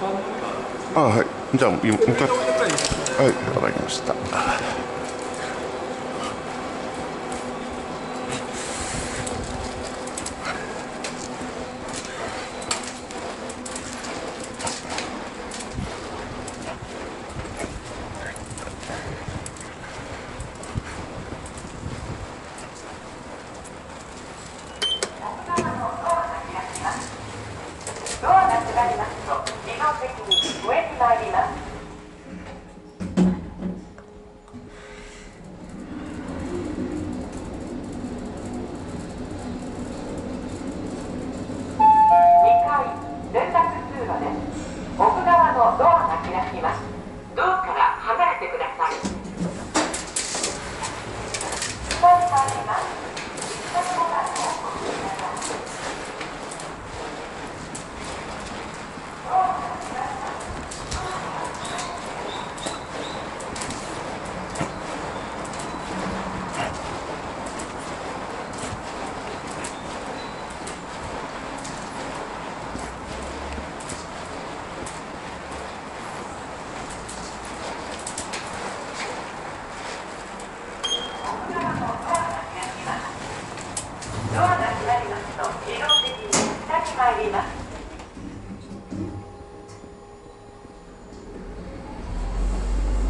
番目があはい。じゃあ向かって。はいわかりました。参ります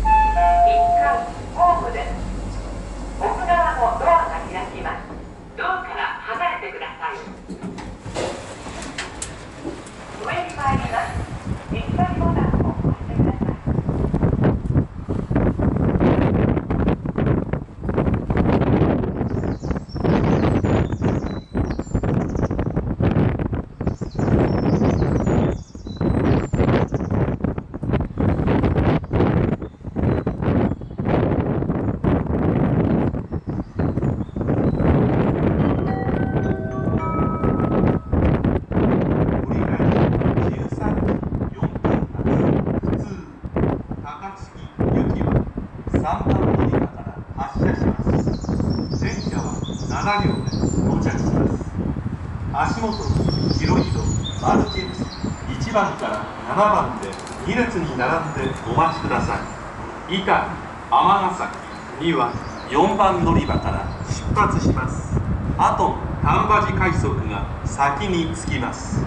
1階ホームです奥側のドアが開きますドアから離れてください上に参ります1階ボタンを押してください折り返し13時4分発普通高槻行きは3番乗り場から発車します電車は7両で到着します。足元に広い道マルチン1番から7番で2列に並んでお待ちください伊丹尼崎には4番乗り場から出発します。あと丹波寺快速が先に着きます。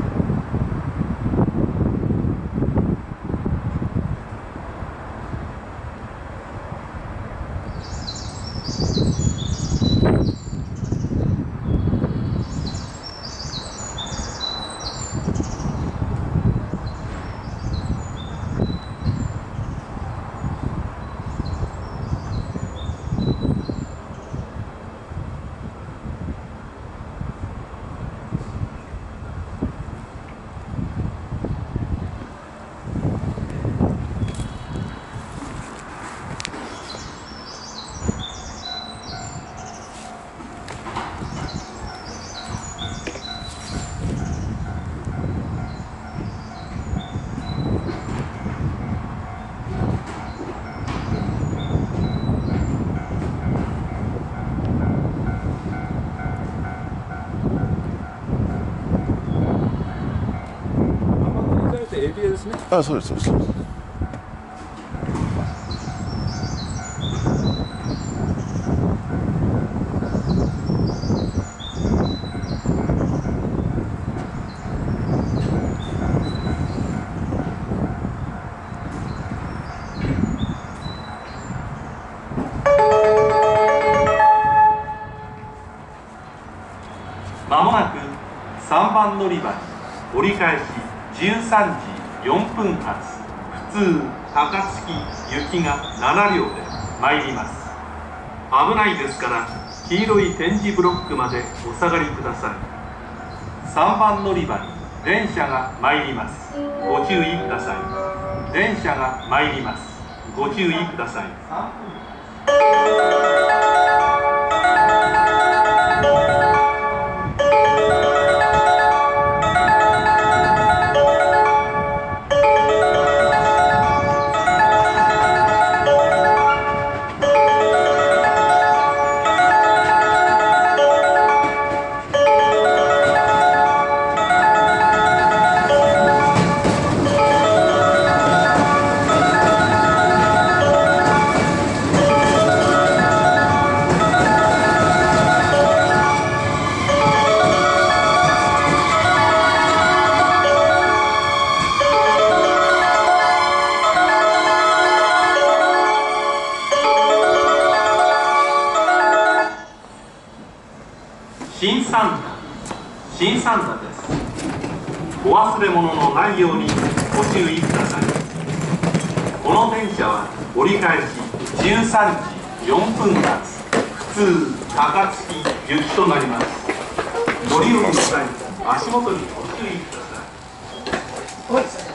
エビですね。あそうですそうですそうですまもなく3番乗り場に折り返し13時4分発。普通高槻行きが7両で参ります。危ないですから黄色い点字ブロックまでお下がりください。3番乗り場に電車が参ります。ご注意ください。電車が参ります。ご注意ください。新三座です。お忘れ物のないようにご注意ください。この電車は折り返し13時4分発普通高槻行きとなります。乗り降りの際足元にご注意ください。